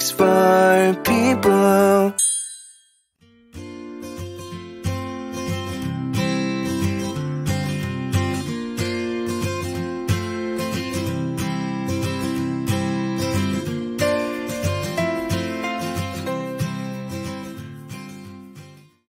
for people